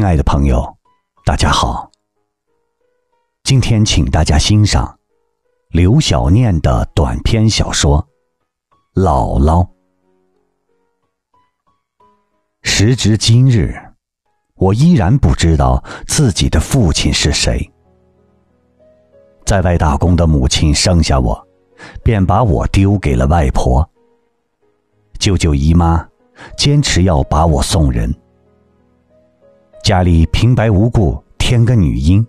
亲爱的朋友，大家好。今天请大家欣赏刘小念的短篇小说《姥姥》。时至今日，我依然不知道自己的父亲是谁。在外打工的母亲生下我，便把我丢给了外婆。舅舅姨妈坚持要把我送人。家里平白无故添个女婴，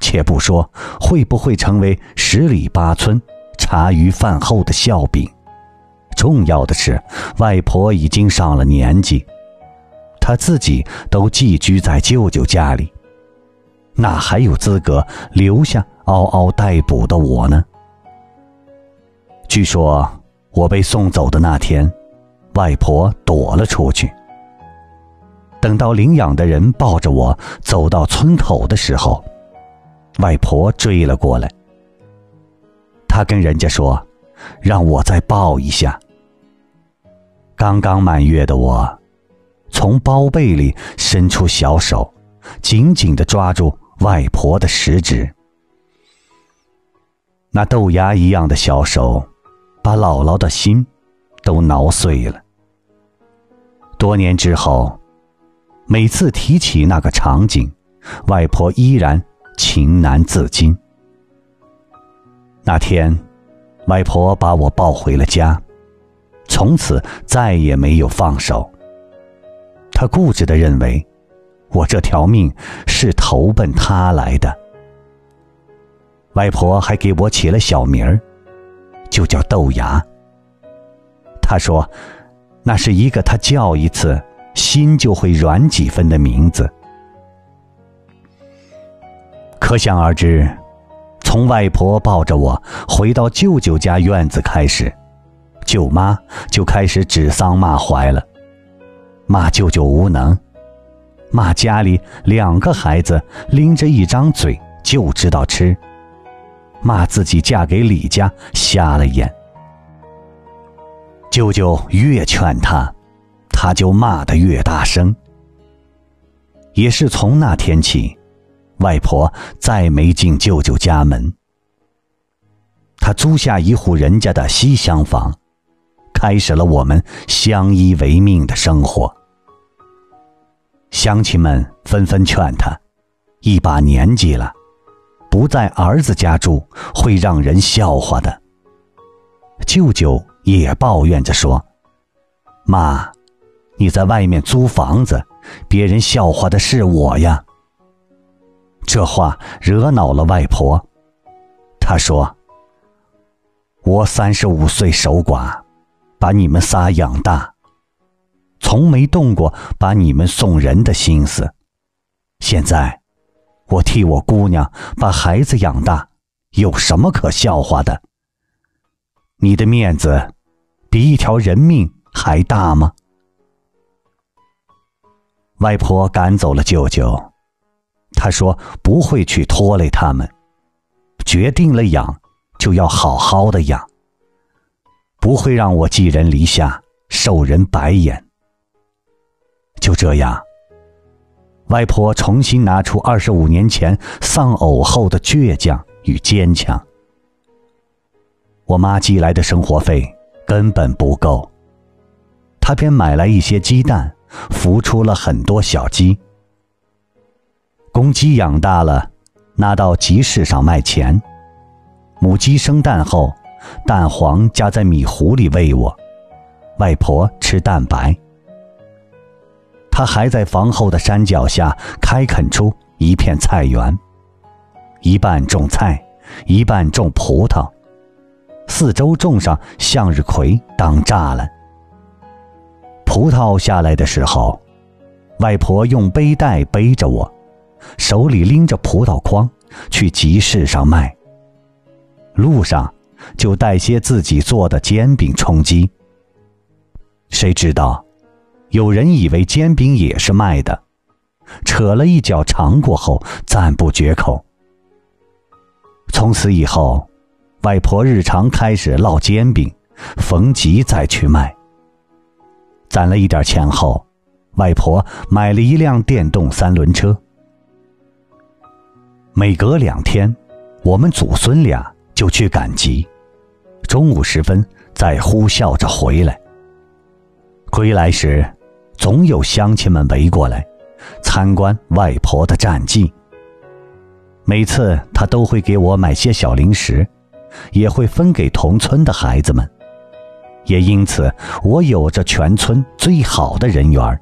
且不说会不会成为十里八村茶余饭后的笑柄，重要的是外婆已经上了年纪，她自己都寄居在舅舅家里，哪还有资格留下嗷嗷待哺的我呢？据说我被送走的那天，外婆躲了出去。等到领养的人抱着我走到村口的时候，外婆追了过来。她跟人家说：“让我再抱一下。”刚刚满月的我，从包被里伸出小手，紧紧的抓住外婆的食指。那豆芽一样的小手，把姥姥的心都挠碎了。多年之后。每次提起那个场景，外婆依然情难自禁。那天，外婆把我抱回了家，从此再也没有放手。她固执的认为，我这条命是投奔她来的。外婆还给我起了小名儿，就叫豆芽。她说，那是一个她叫一次。心就会软几分的名字，可想而知，从外婆抱着我回到舅舅家院子开始，舅妈就开始指桑骂槐了，骂舅舅无能，骂家里两个孩子拎着一张嘴就知道吃，骂自己嫁给李家瞎了眼。舅舅越劝他。他就骂得越大声。也是从那天起，外婆再没进舅舅家门。他租下一户人家的西厢房，开始了我们相依为命的生活。乡亲们纷纷劝他，一把年纪了，不在儿子家住会让人笑话的。舅舅也抱怨着说：“妈。”你在外面租房子，别人笑话的是我呀。这话惹恼了外婆，她说：“我三十五岁守寡，把你们仨养大，从没动过把你们送人的心思。现在，我替我姑娘把孩子养大，有什么可笑话的？你的面子，比一条人命还大吗？”外婆赶走了舅舅，她说不会去拖累他们，决定了养，就要好好的养，不会让我寄人篱下，受人白眼。就这样，外婆重新拿出二十五年前丧偶后的倔强与坚强。我妈寄来的生活费根本不够，她便买来一些鸡蛋。孵出了很多小鸡，公鸡养大了，拿到集市上卖钱。母鸡生蛋后，蛋黄加在米糊里喂我，外婆吃蛋白。他还在房后的山脚下开垦出一片菜园，一半种菜，一半种葡萄，四周种上向日葵当栅栏。葡萄下来的时候，外婆用背带背着我，手里拎着葡萄筐去集市上卖。路上就带些自己做的煎饼充饥。谁知道，有人以为煎饼也是卖的，扯了一脚尝过后赞不绝口。从此以后，外婆日常开始烙煎饼，逢集再去卖。攒了一点钱后，外婆买了一辆电动三轮车。每隔两天，我们祖孙俩就去赶集，中午时分再呼啸着回来。归来时，总有乡亲们围过来参观外婆的战绩。每次他都会给我买些小零食，也会分给同村的孩子们，也因此我有着全村最好的人缘。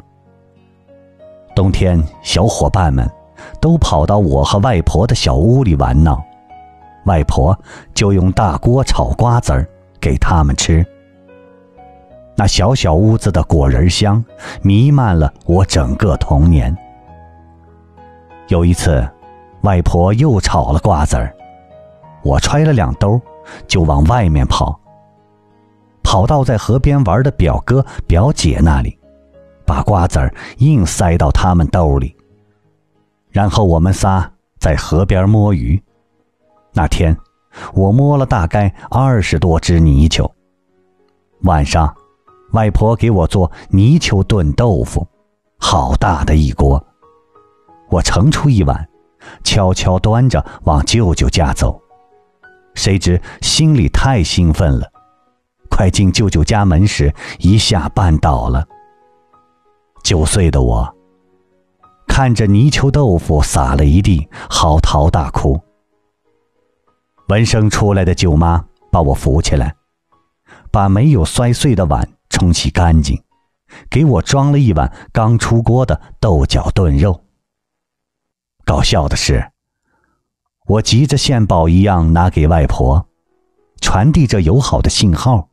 冬天，小伙伴们。都跑到我和外婆的小屋里玩闹，外婆就用大锅炒瓜子儿给他们吃。那小小屋子的果仁香弥漫了我整个童年。有一次，外婆又炒了瓜子儿，我揣了两兜，就往外面跑，跑到在河边玩的表哥表姐那里，把瓜子儿硬塞到他们兜里。然后我们仨在河边摸鱼。那天，我摸了大概二十多只泥鳅。晚上，外婆给我做泥鳅炖豆腐，好大的一锅。我盛出一碗，悄悄端着往舅舅家走。谁知心里太兴奋了，快进舅舅家门时，一下绊倒了。九岁的我。看着泥鳅豆腐撒了一地，嚎啕大哭。闻声出来的舅妈把我扶起来，把没有摔碎的碗冲洗干净，给我装了一碗刚出锅的豆角炖肉。搞笑的是，我急着献宝一样拿给外婆，传递着友好的信号，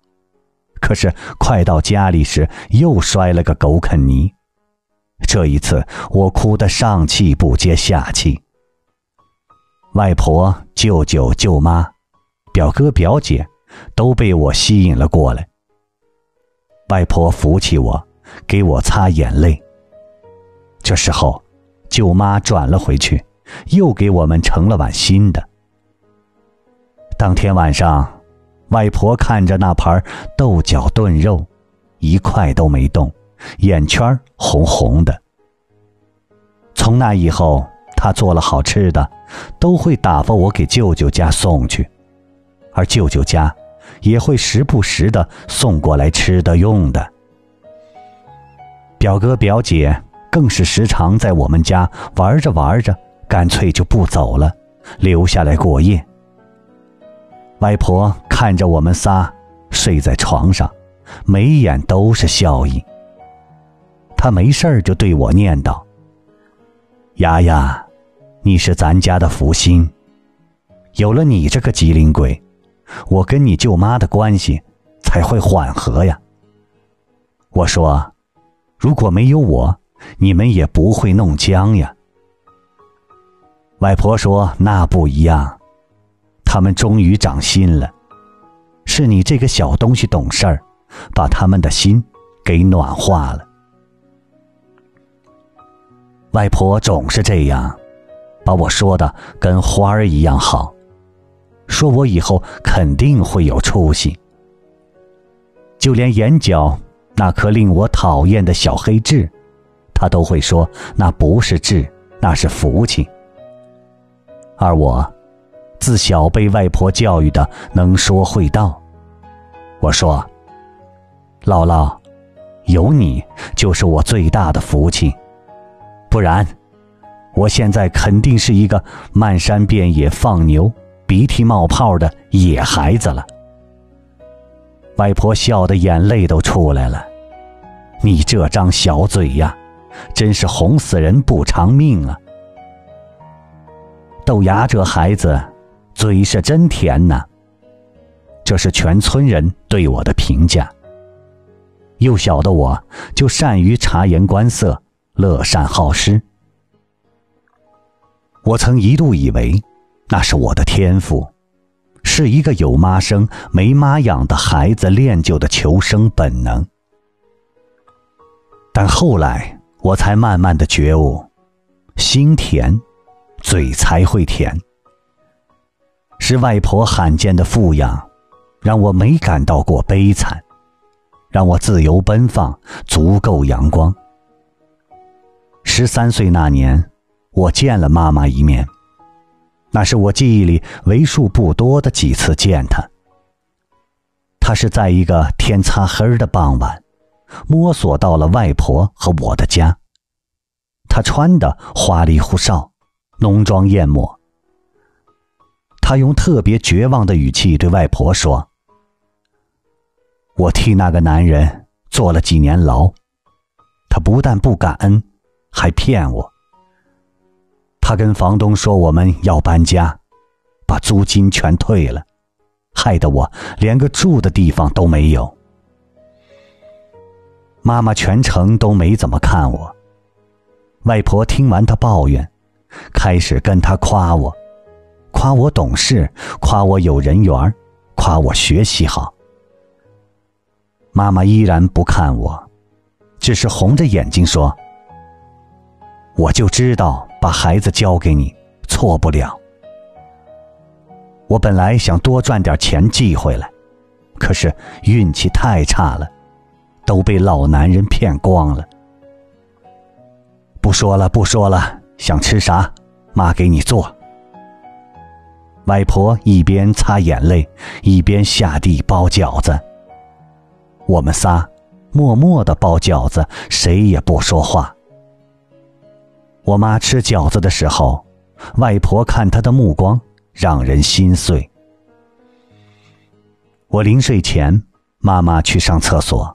可是快到家里时，又摔了个狗啃泥。这一次，我哭得上气不接下气。外婆、舅舅、舅妈、表哥、表姐都被我吸引了过来。外婆扶起我，给我擦眼泪。这时候，舅妈转了回去，又给我们盛了碗新的。当天晚上，外婆看着那盘豆角炖肉，一块都没动。眼圈红红的。从那以后，他做了好吃的，都会打发我给舅舅家送去，而舅舅家也会时不时的送过来吃的用的。表哥表姐更是时常在我们家玩着玩着，干脆就不走了，留下来过夜。外婆看着我们仨睡在床上，眉眼都是笑意。他没事就对我念叨：“丫丫，你是咱家的福星，有了你这个机灵鬼，我跟你舅妈的关系才会缓和呀。”我说：“如果没有我，你们也不会弄僵呀。”外婆说：“那不一样，他们终于长心了，是你这个小东西懂事儿，把他们的心给暖化了。”外婆总是这样，把我说的跟花儿一样好，说我以后肯定会有出息。就连眼角那颗令我讨厌的小黑痣，她都会说那不是痣，那是福气。而我，自小被外婆教育的能说会道，我说：“姥姥，有你就是我最大的福气。”不然，我现在肯定是一个漫山遍野放牛、鼻涕冒泡的野孩子了。外婆笑得眼泪都出来了，你这张小嘴呀，真是哄死人不偿命啊！豆芽这孩子，嘴是真甜呐。这是全村人对我的评价。幼小的我就善于察言观色。乐善好施，我曾一度以为那是我的天赋，是一个有妈生没妈养的孩子练就的求生本能。但后来我才慢慢的觉悟，心甜，嘴才会甜。是外婆罕见的富养，让我没感到过悲惨，让我自由奔放，足够阳光。十三岁那年，我见了妈妈一面，那是我记忆里为数不多的几次见她。她是在一个天擦黑的傍晚，摸索到了外婆和我的家。她穿的花里胡哨，浓妆艳抹。他用特别绝望的语气对外婆说：“我替那个男人坐了几年牢，他不但不感恩。”还骗我。他跟房东说我们要搬家，把租金全退了，害得我连个住的地方都没有。妈妈全程都没怎么看我。外婆听完他抱怨，开始跟他夸我，夸我懂事，夸我有人缘，夸我学习好。妈妈依然不看我，只是红着眼睛说。我就知道把孩子交给你错不了。我本来想多赚点钱寄回来，可是运气太差了，都被老男人骗光了。不说了，不说了，想吃啥，妈给你做。外婆一边擦眼泪，一边下地包饺子。我们仨默默的包饺子，谁也不说话。我妈吃饺子的时候，外婆看她的目光让人心碎。我临睡前，妈妈去上厕所，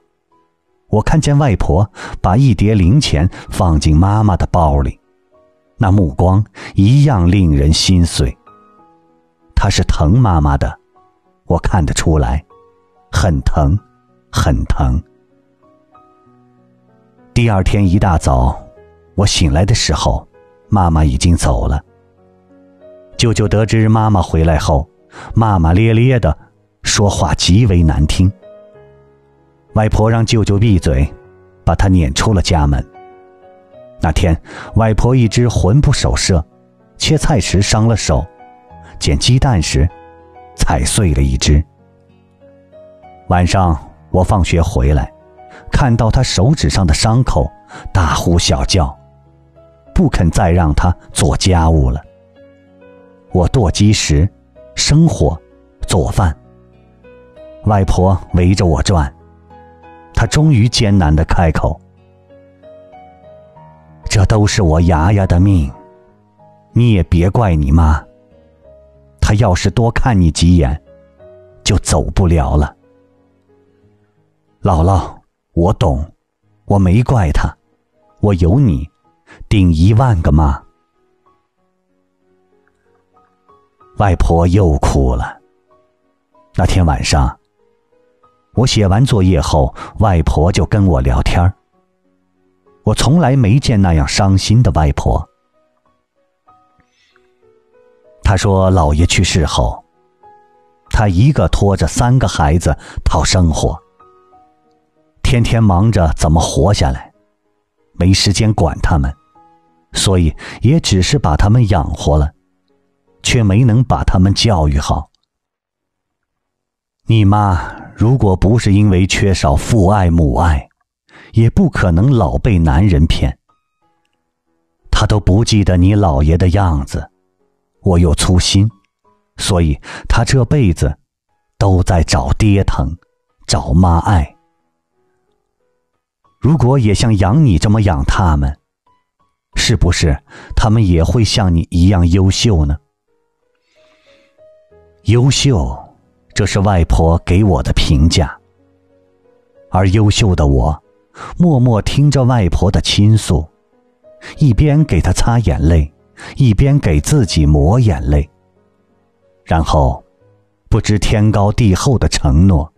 我看见外婆把一叠零钱放进妈妈的包里，那目光一样令人心碎。她是疼妈妈的，我看得出来，很疼，很疼。第二天一大早。我醒来的时候，妈妈已经走了。舅舅得知妈妈回来后，骂骂咧咧的，说话极为难听。外婆让舅舅闭嘴，把他撵出了家门。那天，外婆一直魂不守舍，切菜时伤了手，捡鸡蛋时，踩碎了一只。晚上我放学回来，看到他手指上的伤口，大呼小叫。不肯再让他做家务了。我剁鸡食、生火、做饭，外婆围着我转。她终于艰难的开口：“这都是我牙牙的命，你也别怪你妈。他要是多看你几眼，就走不了了。”姥姥，我懂，我没怪他，我有你。顶一万个妈！外婆又哭了。那天晚上，我写完作业后，外婆就跟我聊天我从来没见那样伤心的外婆。他说，姥爷去世后，他一个拖着三个孩子讨生活，天天忙着怎么活下来，没时间管他们。所以，也只是把他们养活了，却没能把他们教育好。你妈如果不是因为缺少父爱母爱，也不可能老被男人骗。她都不记得你姥爷的样子，我又粗心，所以她这辈子都在找爹疼，找妈爱。如果也像养你这么养他们。是不是他们也会像你一样优秀呢？优秀，这是外婆给我的评价。而优秀的我，默默听着外婆的倾诉，一边给她擦眼泪，一边给自己抹眼泪。然后，不知天高地厚的承诺：“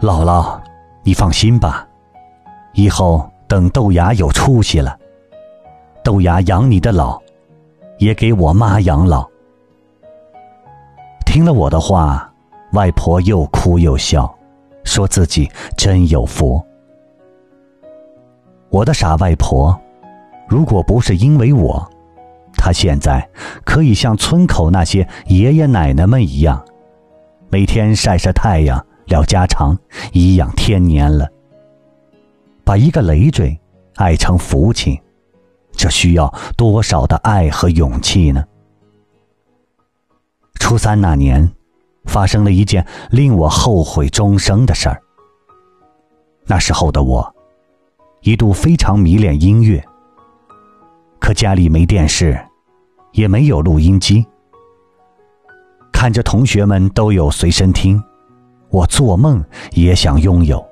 姥姥，你放心吧，以后。”等豆芽有出息了，豆芽养你的老，也给我妈养老。听了我的话，外婆又哭又笑，说自己真有福。我的傻外婆，如果不是因为我，她现在可以像村口那些爷爷奶奶们一样，每天晒晒太阳、聊家常，颐养天年了。把一个累赘爱成父亲，这需要多少的爱和勇气呢？初三那年，发生了一件令我后悔终生的事儿。那时候的我，一度非常迷恋音乐，可家里没电视，也没有录音机。看着同学们都有随身听，我做梦也想拥有。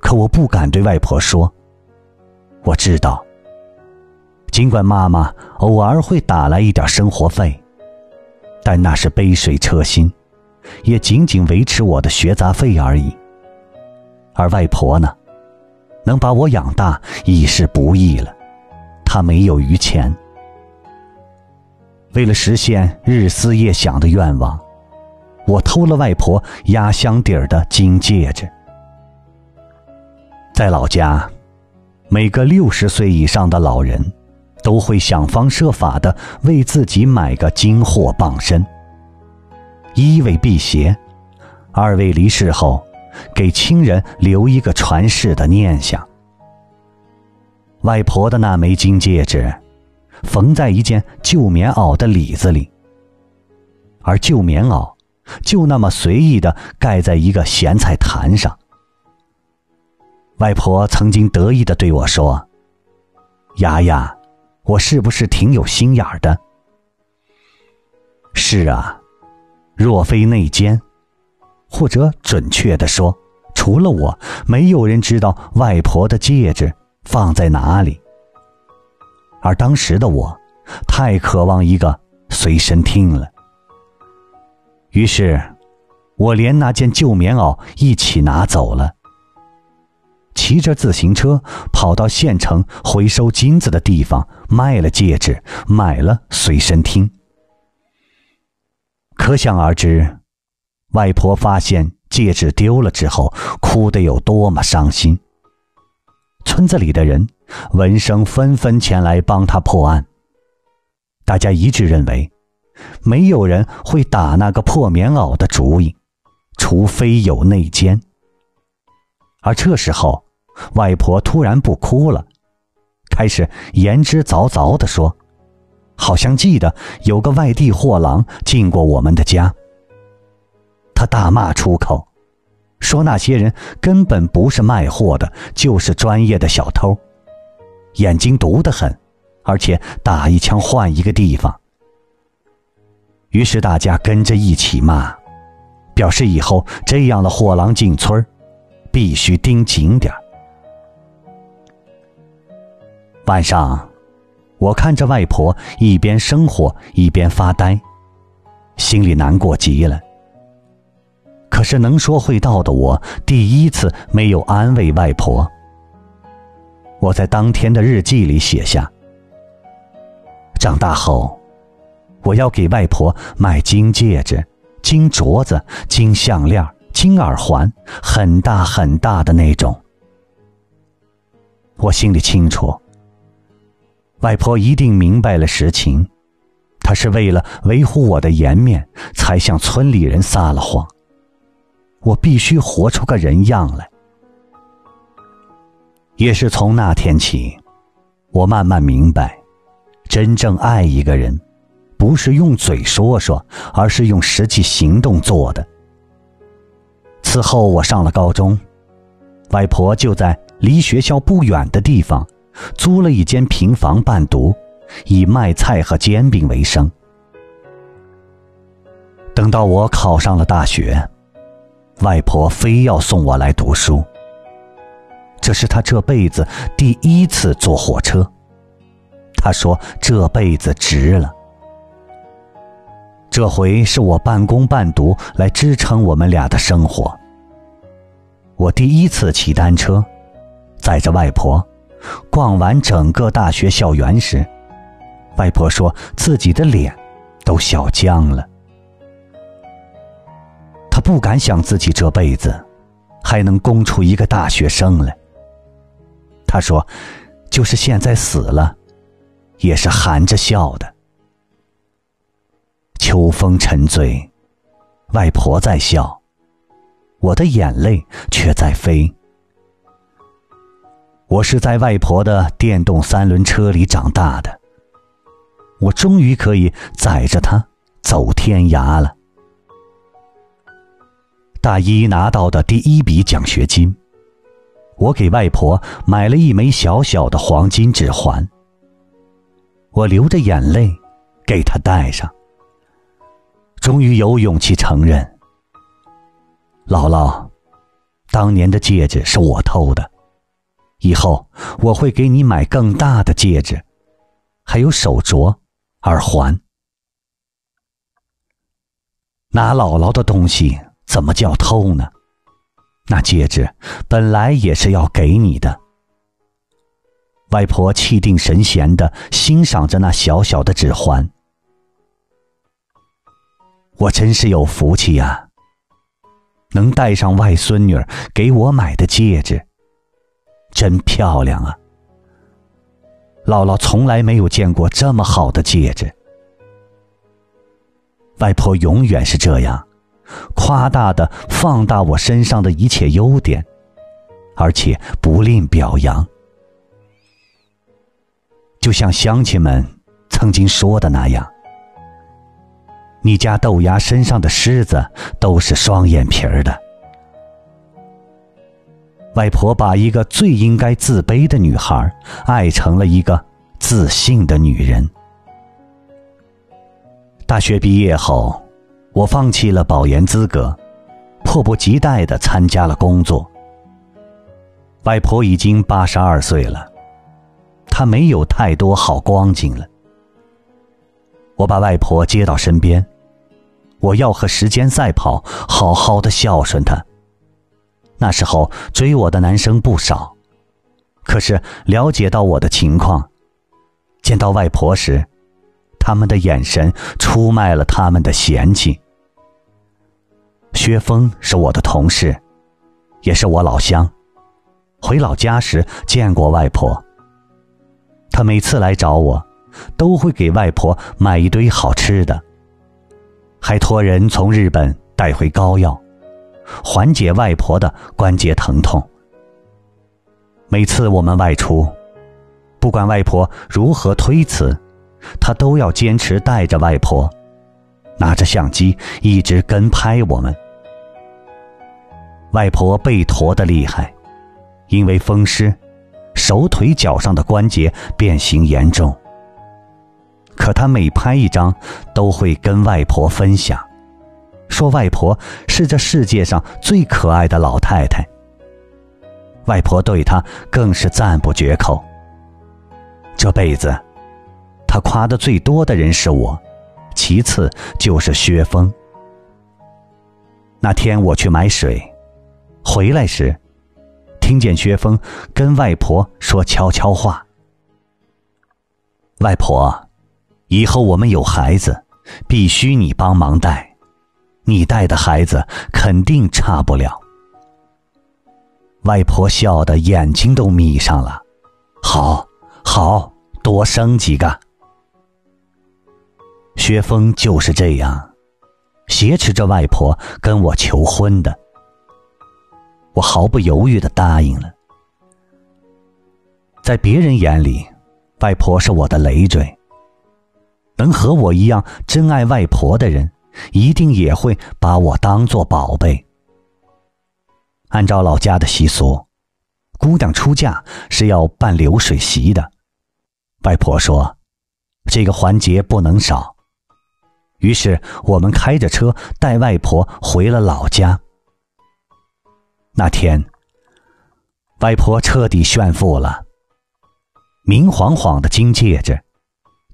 可我不敢对外婆说。我知道，尽管妈妈偶尔会打来一点生活费，但那是杯水车薪，也仅仅维持我的学杂费而已。而外婆呢，能把我养大已是不易了，他没有余钱。为了实现日思夜想的愿望，我偷了外婆压箱底儿的金戒指，在老家。每个六十岁以上的老人，都会想方设法的为自己买个金货傍身。一为辟邪，二为离世后给亲人留一个传世的念想。外婆的那枚金戒指，缝在一件旧棉袄的里子里，而旧棉袄就那么随意的盖在一个咸菜坛上。外婆曾经得意的对我说：“丫丫，我是不是挺有心眼儿的？”是啊，若非内奸，或者准确的说，除了我，没有人知道外婆的戒指放在哪里。而当时的我，太渴望一个随身听了，于是，我连那件旧棉袄一起拿走了。骑着自行车跑到县城回收金子的地方，卖了戒指，买了随身听。可想而知，外婆发现戒指丢了之后，哭得有多么伤心。村子里的人闻声纷纷前来帮他破案。大家一致认为，没有人会打那个破棉袄的主意，除非有内奸。而这时候。外婆突然不哭了，开始言之凿凿地说：“好像记得有个外地货郎进过我们的家。”他大骂出口，说那些人根本不是卖货的，就是专业的小偷，眼睛毒得很，而且打一枪换一个地方。于是大家跟着一起骂，表示以后这样的货郎进村必须盯紧点晚上，我看着外婆一边生火一边发呆，心里难过极了。是能说会道的我，第一次没有安慰外婆。我在当天的日记里写下：长大后，我要给外婆买金戒指、金镯子、金项链、金耳环，很大很大的那种。我心里清楚。外婆一定明白了实情，她是为了维护我的颜面，才向村里人撒了谎。我必须活出个人样来。也是从那天起，我慢慢明白，真正爱一个人，不是用嘴说说，而是用实际行动做的。此后我上了高中，外婆就在离学校不远的地方。租了一间平房伴读，以卖菜和煎饼为生。等到我考上了大学，外婆非要送我来读书。这是她这辈子第一次坐火车。她说这辈子值了。这回是我半工半读来支撑我们俩的生活。我第一次骑单车，载着外婆。逛完整个大学校园时，外婆说自己的脸都笑僵了。不敢想自己这辈子还能供出一个大学生来。他说，就是现在死了，也是含着笑的。秋风沉醉，外婆在笑，我的眼泪却在飞。我是在外婆的电动三轮车里长大的，我终于可以载着她走天涯了。大一拿到的第一笔奖学金，我给外婆买了一枚小小的黄金指环。我流着眼泪给她戴上，终于有勇气承认：姥姥，当年的戒指是我偷的。以后我会给你买更大的戒指，还有手镯、耳环。拿姥姥的东西怎么叫偷呢？那戒指本来也是要给你的。外婆气定神闲的欣赏着那小小的指环。我真是有福气呀，能戴上外孙女给我买的戒指。真漂亮啊！姥姥从来没有见过这么好的戒指。外婆永远是这样，夸大的放大我身上的一切优点，而且不吝表扬。就像乡亲们曾经说的那样：“你家豆芽身上的虱子都是双眼皮儿的。”外婆把一个最应该自卑的女孩爱成了一个自信的女人。大学毕业后，我放弃了保研资格，迫不及待的参加了工作。外婆已经八十二岁了，她没有太多好光景了。我把外婆接到身边，我要和时间赛跑，好好的孝顺她。那时候追我的男生不少，可是了解到我的情况，见到外婆时，他们的眼神出卖了他们的嫌弃。薛峰是我的同事，也是我老乡，回老家时见过外婆。他每次来找我，都会给外婆买一堆好吃的，还托人从日本带回膏药。缓解外婆的关节疼痛。每次我们外出，不管外婆如何推辞，他都要坚持带着外婆，拿着相机一直跟拍我们。外婆背驼的厉害，因为风湿，手腿脚上的关节变形严重。可他每拍一张，都会跟外婆分享。说外婆是这世界上最可爱的老太太。外婆对她更是赞不绝口。这辈子，她夸的最多的人是我，其次就是薛峰。那天我去买水，回来时，听见薛峰跟外婆说悄悄话：“外婆，以后我们有孩子，必须你帮忙带。”你带的孩子肯定差不了。外婆笑得眼睛都眯上了，好，好多生几个。薛峰就是这样，挟持着外婆跟我求婚的。我毫不犹豫的答应了。在别人眼里，外婆是我的累赘。能和我一样真爱外婆的人。一定也会把我当做宝贝。按照老家的习俗，姑娘出嫁是要办流水席的。外婆说，这个环节不能少。于是我们开着车带外婆回了老家。那天，外婆彻底炫富了：明晃晃的金戒指、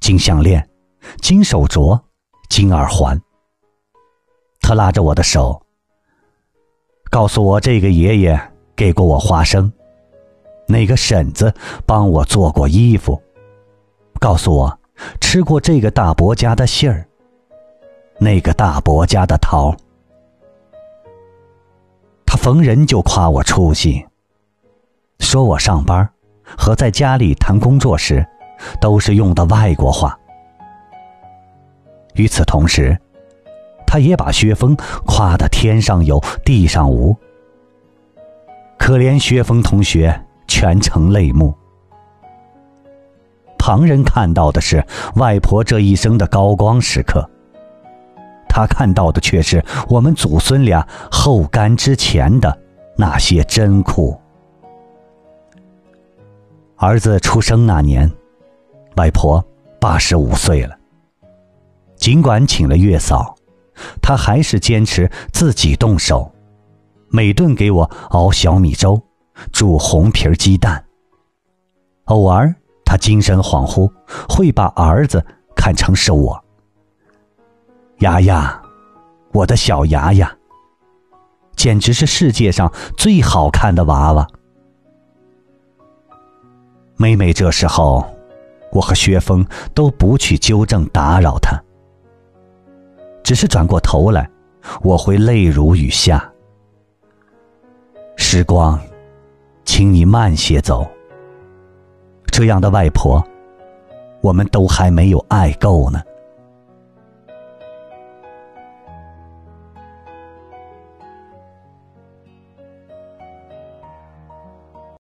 金项链、金手镯、金耳环。他拉着我的手，告诉我这个爷爷给过我花生，那个婶子帮我做过衣服，告诉我吃过这个大伯家的杏儿，那个大伯家的桃。他逢人就夸我出息，说我上班和在家里谈工作时都是用的外国话。与此同时。他也把薛峰夸得天上有地上无。可怜薛峰同学全程泪目。旁人看到的是外婆这一生的高光时刻，他看到的却是我们祖孙俩后干之前的那些真苦。儿子出生那年，外婆八十五岁了。尽管请了月嫂，她还是坚持自己动手，每顿给我熬小米粥，煮红皮鸡蛋。偶尔，她精神恍惚，会把儿子看成是我。牙牙，我的小牙牙，简直是世界上最好看的娃娃。每每这时候，我和薛峰都不去纠正打扰他，只是转过头来，我会泪如雨下。时光，请你慢些走。这样的外婆，我们都还没有爱够呢。